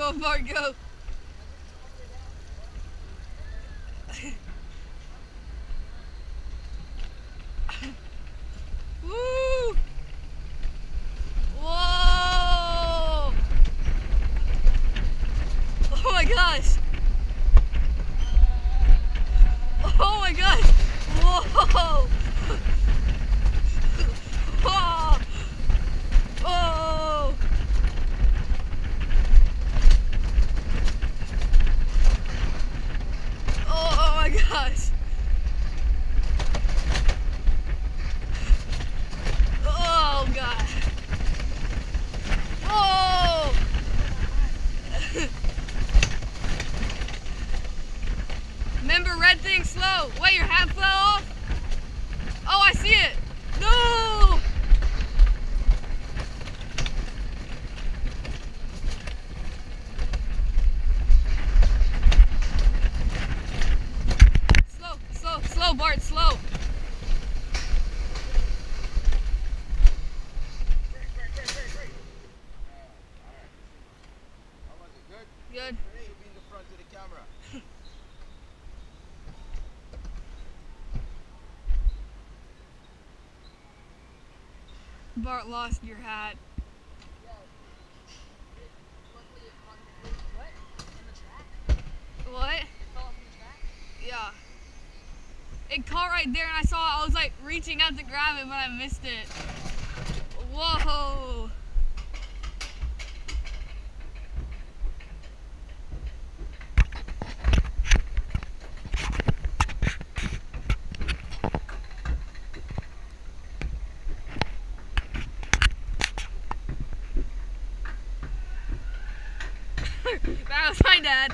Bart, go. Woo! Whoa! Oh my gosh! Oh my gosh! Whoa! Oh! Oh, oh my gosh! Oh god! Oh! Remember red thing slow. Wait, your hat fell off? Oh, I see it. No! Slow, slow, slow, Bart, slow. How was it? Good? Good. Should be in the front of the camera. Bart lost your hat. What? Yeah. It caught right there and I saw it. I was like reaching out to grab it, but I missed it. Whoa. that was my dad.